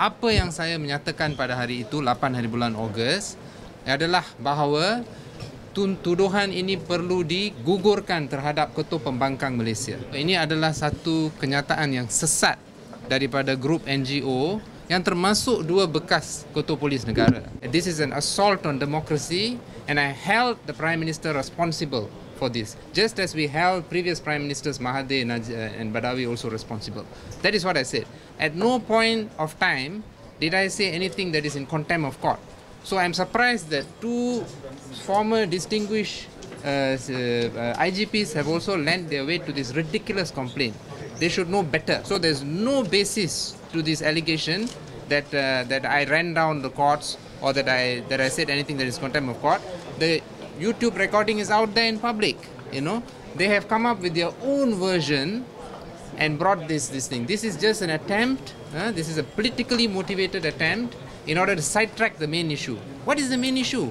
Apa yang saya menyatakan pada hari itu 8 hari bulan Ogos adalah bahawa tuduhan ini perlu digugurkan terhadap Ketua Pembangkang Malaysia. Ini adalah satu kenyataan yang sesat daripada grup NGO yang termasuk dua bekas Ketua Polis Negara. This is an assault on democracy and I held the Prime Minister responsible for this. Just as we have previous Prime Ministers Mahathir and Badawi also responsible. That is what I said. At no point of time did I say anything that is in contempt of court. So I'm surprised that two former distinguished uh, uh, IGPs have also lent their way to this ridiculous complaint. They should know better. So there's no basis to this allegation that uh, that I ran down the courts or that I that I said anything that is contempt of court. The YouTube recording is out there in public. You know, they have come up with their own version and brought this this thing. This is just an attempt. Uh, this is a politically motivated attempt in order to sidetrack the main issue. What is the main issue?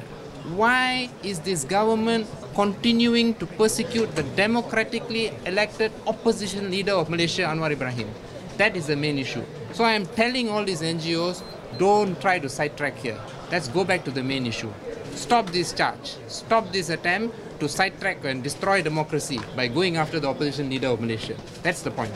Why is this government continuing to persecute the democratically elected opposition leader of Malaysia, Anwar Ibrahim? That is the main issue. So I am telling all these NGOs, don't try to sidetrack here. Let's go back to the main issue. Stop this charge. Stop this attempt to sidetrack and destroy democracy by going after the opposition leader of Malaysia. That's the point.